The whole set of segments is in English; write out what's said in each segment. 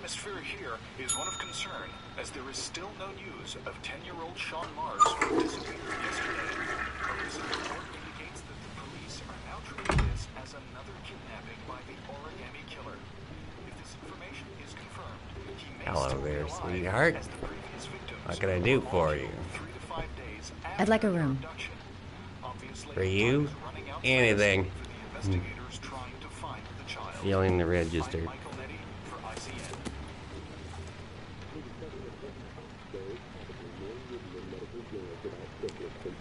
atmosphere here is one of concern, as there is still no news of 10-year-old Shaun Mars who disappeared yesterday. A recent report indicates that the police are now treating this as another kidnapping by the origami killer. If this information is confirmed, he may Hello still be there, alive, sweetheart. as the previous victims What can I do for you? three to five days I'd like a room. For you? is running out Anything. fast for the investigators to find. Feeling the register. I'm Michael Nettie for ICN.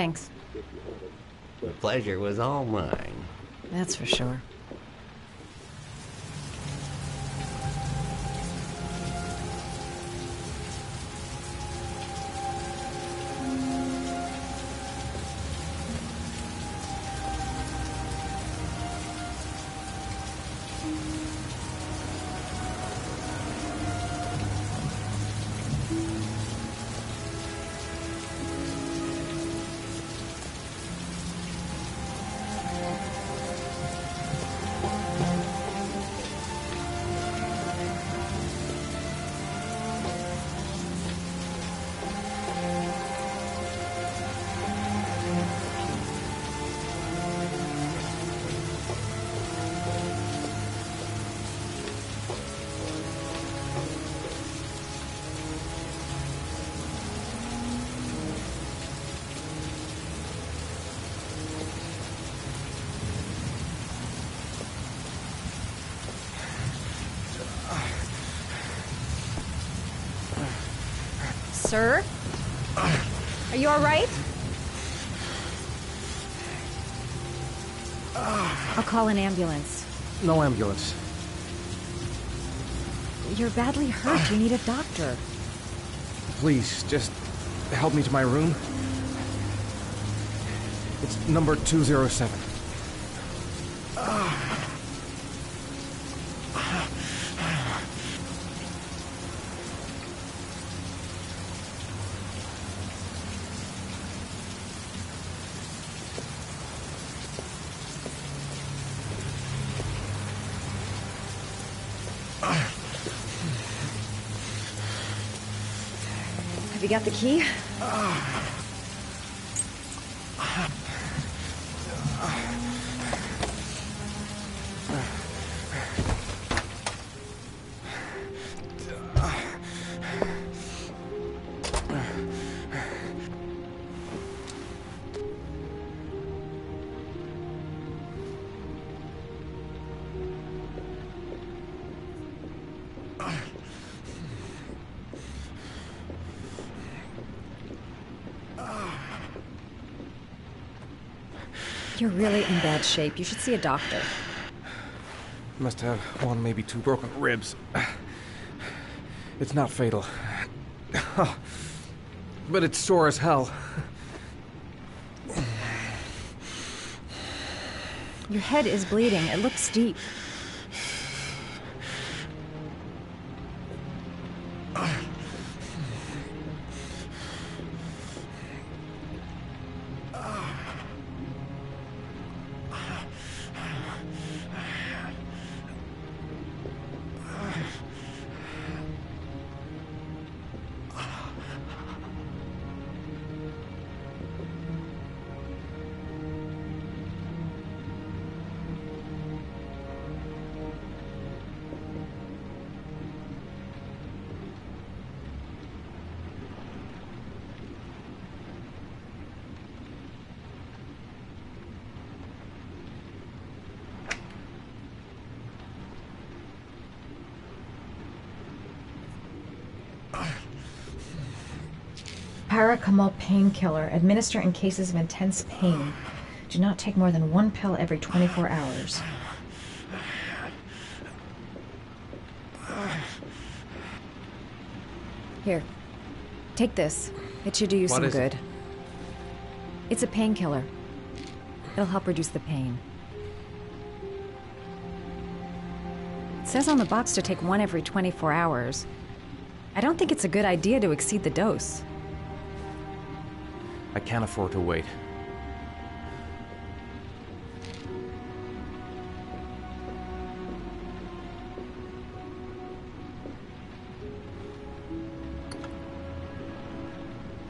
Thanks. The pleasure was all mine. That's for sure. Sir? Are you alright? I'll call an ambulance. No ambulance. You're badly hurt. You need a doctor. Please, just help me to my room. It's number 207. Have you got the key? Ah. You're really in bad shape. You should see a doctor. Must have one, maybe two broken ribs. It's not fatal. But it's sore as hell. Your head is bleeding. It looks deep. Paracetamol painkiller. Administer in cases of intense pain. Do not take more than one pill every 24 hours. Here. Take this. It should do you What some is it? good. It's a painkiller. It'll help reduce the pain. It says on the box to take one every 24 hours. I don't think it's a good idea to exceed the dose. I can't afford to wait.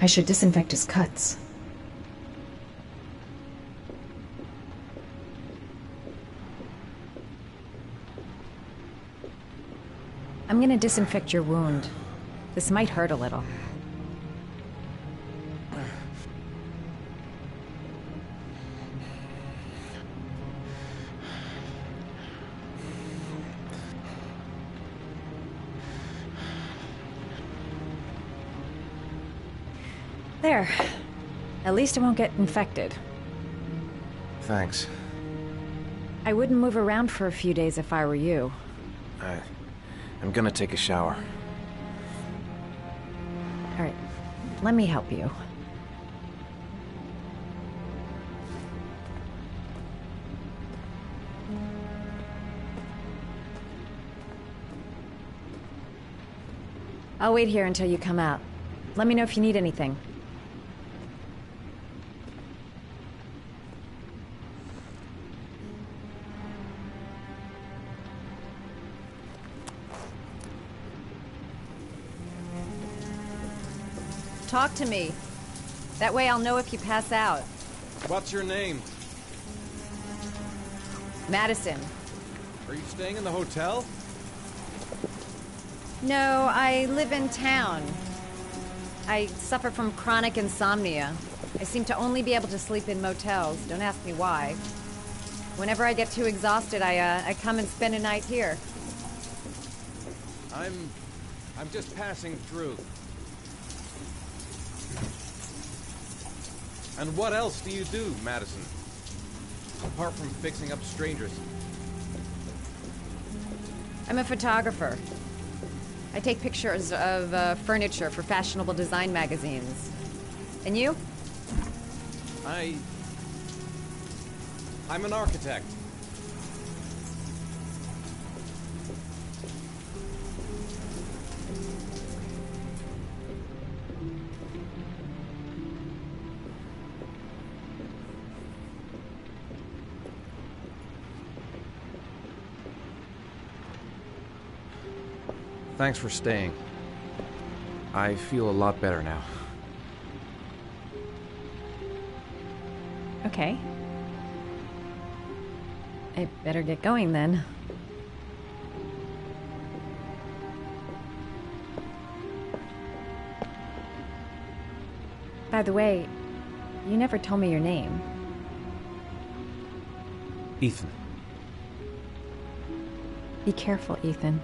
I should disinfect his cuts. I'm gonna disinfect your wound. This might hurt a little. There. At least it won't get infected. Thanks. I wouldn't move around for a few days if I were you. I, I'm gonna take a shower. All right, let me help you. I'll wait here until you come out. Let me know if you need anything. Talk to me. That way I'll know if you pass out. What's your name? Madison. Are you staying in the hotel? No, I live in town. I suffer from chronic insomnia. I seem to only be able to sleep in motels. Don't ask me why. Whenever I get too exhausted, I, uh, I come and spend a night here. I'm... I'm just passing through. And what else do you do, Madison? Apart from fixing up strangers. I'm a photographer. I take pictures of uh, furniture for fashionable design magazines. And you? I... I'm an architect. Thanks for staying. I feel a lot better now. Okay. I better get going then. By the way, you never told me your name. Ethan. Be careful, Ethan.